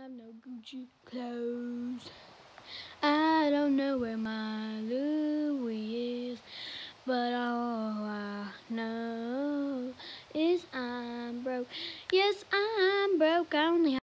have no Gucci clothes. I don't know where my Louis is, but all I know is I'm broke. Yes, I'm broke. I only